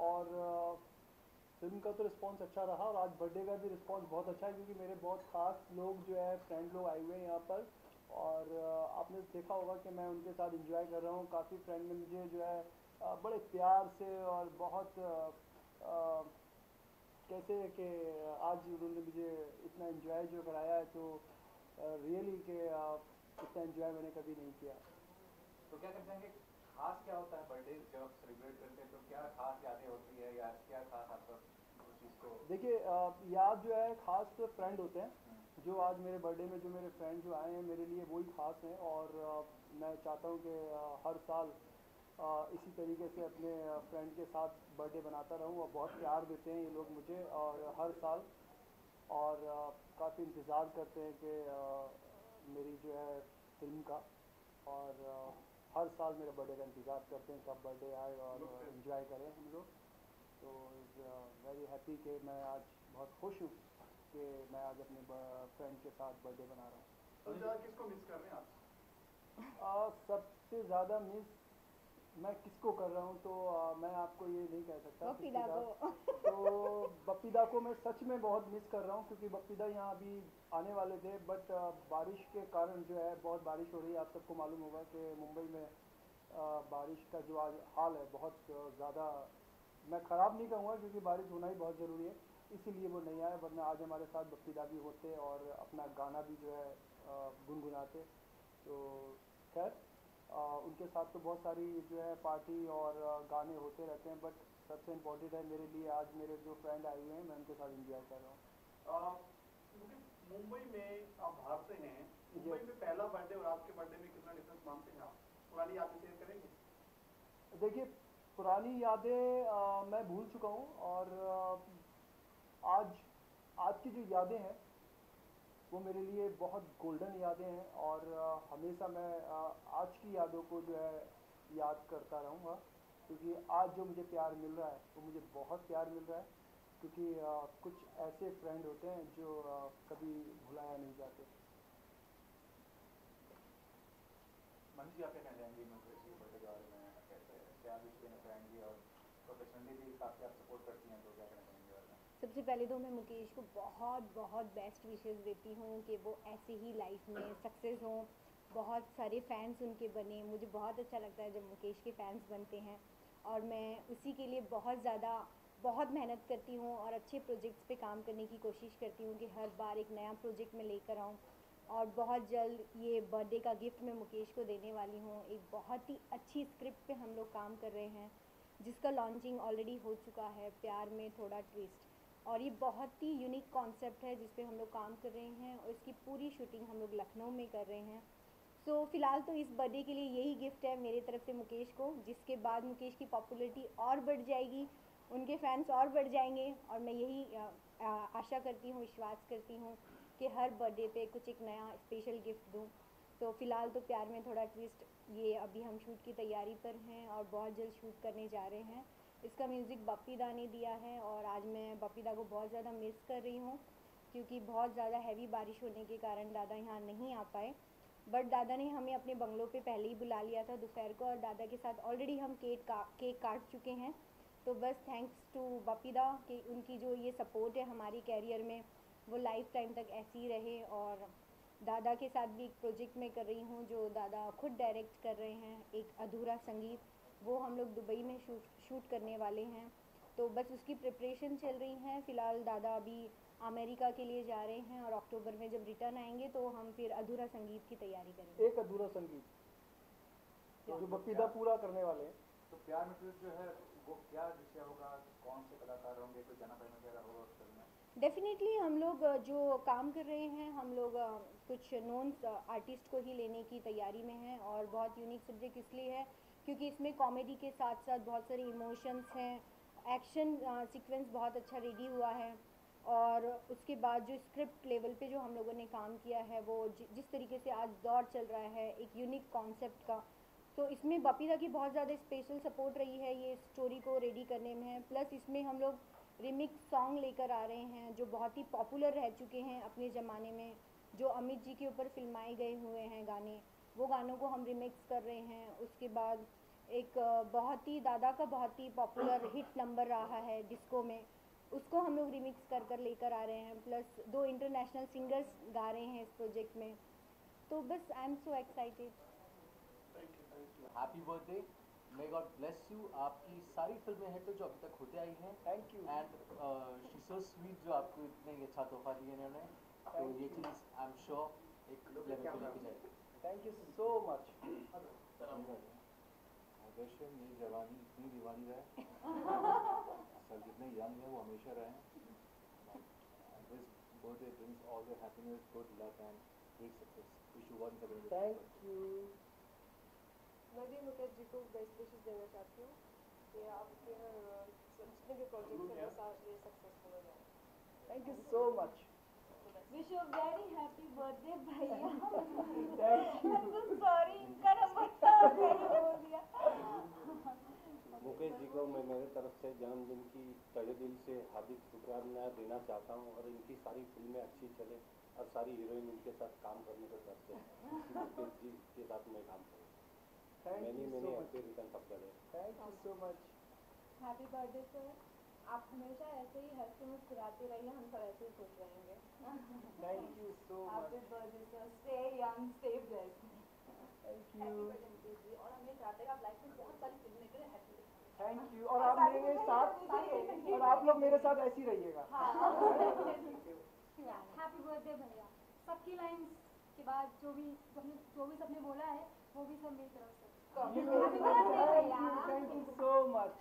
और फ़िल्म का तो रिस्पॉन्स अच्छा रहा और आज बर्थडे का भी रिस्पॉन्स बहुत अच्छा है क्योंकि मेरे बहुत खास लोग जो है फ्रेंड लोग आए हुए हैं यहाँ पर। और आपने देखा होगा कि मैं उनके साथ इंजॉय कर रहा हूँ। काफ़ी फ्रेंड ने मुझे जो है बड़े प्यार से और बहुत कैसे कि आज उन्होंने मुझे इतना इन्जॉय जो कराया है तो रियली कि इतना इन्जॉय मैंने कभी नहीं किया। तो क्या कहते हैं? खास क्या होता है बर्थडे जब आप सेलिब्रेट करते हैं तो क्या खास यादें होती है या क्या खास आपका उस चीज़ को देखिए याद जो है खास तो फ्रेंड होते हैं हम्म। जो आज मेरे बर्थडे में जो मेरे फ्रेंड जो आए हैं मेरे लिए वही खास हैं और मैं चाहता हूँ कि हर साल इसी तरीके से अपने फ्रेंड के साथ बर्थडे बनाता रहूँ और बहुत प्यार देते हैं ये लोग मुझे और हर साल और काफ़ी इंतज़ार करते हैं कि मेरी जो है फ़िल्म का और हर साल मेरे बर्थडे का इंतज़ार करते हैं कब बर्थडे आए और इन्जॉय करें हम लोग। तो इज़ वेरी हैप्पी कि मैं आज बहुत खुश हूँ कि मैं आज अपने फ्रेंड के साथ बर्थडे बना रहा हूँ। तो किसको मिस कर रहे हैं आप? सबसे ज़्यादा मिस मैं किसको कर रहा हूँ? तो आ, मैं आपको ये नहीं कह सकता बपीदा को। तो बपीदा को मैं सच में बहुत मिस कर रहा हूँ क्योंकि बपीदा यहाँ अभी आने वाले थे बट बारिश के कारण जो है बहुत बारिश हो रही है। आप सबको मालूम होगा कि मुंबई में आ, बारिश का जो आज हाल है बहुत ज़्यादा मैं ख़राब नहीं कहूँगा क्योंकि बारिश होना ही बहुत ज़रूरी है। इसीलिए वो नहीं आए वरना आज हमारे साथ बपीदा भी होते और अपना गाना भी जो है गुनगुनाते। तो खैर। उनके साथ तो बहुत सारी जो है पार्टी और गाने होते रहते हैं बट सबसे इम्पोर्टेंट है मेरे लिए आज मेरे जो फ्रेंड आए हुए हैं मैं उनके साथ इंजॉय कर रहा हूँ। मुंबई में आप बाहर से हैं मुंबई में पहला बर्थडे और आज के बर्थडे में कितना डिफरेंस मानते हैं आप? पुरानी यादें शेयर करेंगे? देखिए पुरानी यादें मैं भूल चुका हूँ और आज आज की जो यादें हैं वो मेरे लिए बहुत गोल्डन यादें हैं और हमेशा मैं आज की यादों को जो है याद करता रहूँगा। क्योंकि आज जो मुझे प्यार मिल रहा है, वो मुझे बहुत प्यार मिल रहा है। क्योंकि कुछ ऐसे फ्रेंड होते हैं जो कभी भुलाया नहीं जाते। जी आप क्या कहना चाहेंगे के बारे में सबसे पहले तो मैं मुकेश को बहुत बहुत बेस्ट विशेस देती हूँ कि वो ऐसे ही लाइफ में सक्सेस हों। बहुत सारे फैंस उनके बने। मुझे बहुत अच्छा लगता है जब मुकेश के फैंस बनते हैं। और मैं उसी के लिए बहुत ज़्यादा, बहुत मेहनत करती हूँ और अच्छे प्रोजेक्ट्स पे काम करने की कोशिश करती हूँ कि हर बार एक नया प्रोजेक्ट में लेकर आऊँ। और बहुत जल्द ये बर्थडे का गिफ्ट मैं मुकेश को देने वाली हूँ। एक बहुत ही अच्छी स्क्रिप्ट पे हम लोग काम कर रहे हैं, जिसका लॉन्चिंग ऑलरेडी हो चुका है। प्यार में थोड़ा ट्विस्ट और ये बहुत ही यूनिक कॉन्सेप्ट है जिस पे हम लोग काम कर रहे हैं और इसकी पूरी शूटिंग हम लोग लखनऊ में कर रहे हैं। सो so, फ़िलहाल तो इस बर्थडे के लिए यही गिफ्ट है मेरी तरफ़ से मुकेश को जिसके बाद मुकेश की पॉपुलरिटी और बढ़ जाएगी उनके फैंस और बढ़ जाएँगे और मैं यही आशा करती हूँ विश्वास करती हूँ कि हर बर्थडे पे कुछ एक नया स्पेशल गिफ्ट दूँ। तो फ़िलहाल तो प्यार में थोड़ा ट्विस्ट ये अभी हम शूट की तैयारी पर हैं और बहुत जल्द शूट करने जा रहे हैं। इसका म्यूज़िक बप्पीदा ने दिया है और आज मैं बप्पीदा को बहुत ज़्यादा मिस कर रही हूँ, क्योंकि बहुत ज़्यादा हैवी बारिश होने के कारण दादा यहाँ नहीं आ पाए। बट दादा ने हमें अपने बंगलों पे पहले ही बुला लिया था दोपहर को और दादा के साथ ऑलरेडी हम केक का केक काट चुके हैं। तो बस थैंक्स टू बपीदा कि उनकी जो ये सपोर्ट है हमारी कैरियर में, वो लाइफ टाइम तक ऐसी ही रहे और दादा के साथ भी एक प्रोजेक्ट में कर रही हूँ जो दादा खुद डायरेक्ट कर रहे हैं, एक अधूरा संगीत। वो हम लोग दुबई में शूट शूट करने वाले हैं। तो बस उसकी प्रिपरेशन चल रही है। फ़िलहाल दादा अभी अमेरिका के लिए जा रहे हैं और अक्टूबर में जब रिटर्न आएँगे तो हम फिर अधूरा संगीत की तैयारी करेंगे। एक अधूरा संगीत। जो बपीदा पूरा करने वाले हैं। तो प्यार में जो है वो क्या विषय होगा? कौन से कलाकार होंगे? कोई जाना पहचान वगैरह होगा उस फ़िल्म में? डेफिनेटली हम लोग जो काम कर रहे हैं हम लोग कुछ नॉन आर्टिस्ट को ही लेने की तैयारी में हैं और बहुत यूनिक सब्जेक्ट इसलिए है क्योंकि इसमें कॉमेडी के साथ साथ बहुत सारे इमोशंस हैं। एक्शन सीक्वेंस बहुत अच्छा रेडी हुआ है। और उसके बाद जो स्क्रिप्ट लेवल पे जो हम लोगों ने काम किया है, वो जिस तरीके से आज दौर चल रहा है, एक यूनिक कॉन्सेप्ट का। तो इसमें बपीदा की बहुत ज़्यादा स्पेशल सपोर्ट रही है ये स्टोरी को रेडी करने में। प्लस इसमें हम लोग रिमिक्स सॉन्ग लेकर आ रहे हैं, जो बहुत ही पॉपुलर रह चुके हैं अपने ज़माने में, जो अमित जी के ऊपर फिल्माए गए हुए हैं गाने। वो गानों को हम रिमिक्स कर रहे हैं। उसके बाद एक बहुत ही दादा का बहुत ही पॉपुलर हिट नंबर रहा है डिस्को में। उसको हम लोग रिमिक्स कर कर लेकर आ रहे हैं। प्लस दो इंटरनेशनल सिंगर्स गा रहे हैं इस प्रोजेक्ट में। तो बस I am so excited happy birthday may God bless you आपकी सारी फ़िल्में हिट जो अभी तक होते आई हैं। Thank you and she so sweet जो आपको इतने अच्छा तोहफा दिए इन्होंने। तो ये चीज़ आई एम श्योर एक लेवल पे लेके जाएगी। थैंक यू सो मच वैसे मेरी जवानी इतनी दीवानी रहे सर जितने यंग है वो हमेशा रहे this birthday brings all the happiness good luck and great success wish you one seven thank you मैं भी मुकेश जी को बेस्ट विशेस देना चाहती हूँ कि आपके अ, जितने भी प्रोजेक्ट्स हैं वो सारे सक्सेसफुल हो जाए thank you so much wish you very happy birthday भैया सॉरी इनका नंबर था मैंने बोल दिया मुकेश जी को मैं मेरे तरफ़ से जन्मदिन की तहे दिल से हार्दिक शुभकामनाएँ देना चाहता हूँ और इनकी सारी फ़िल्में अच्छी चले और सारी हीरोइन इनके साथ काम करने को करते हैं मुकेश जी के साथ मैं काम करूँ। Thank many you many happy return the day thank you so much happy birthday sir आप हमेशा ऐसे ही हँसते मुस्कुराते रहिए हम सब ऐसे ही खुश रहेंगे। Thank you so much birthday sir stay young stay blessed thank you और हमें चाहते हैं आप लाइफ में बहुत सारी फ़िल्में करें हैप्पी थैंक यू और आप मेरे साथ और आप लोग मेरे साथ ऐसे ही रहिएगा। हैप्पी बर्थडे भैया। सबकी लाइंस के बाद जो भी सबने जो भी सबने बोला है वो भी सब मेरी तरफ़ से। Thank you so much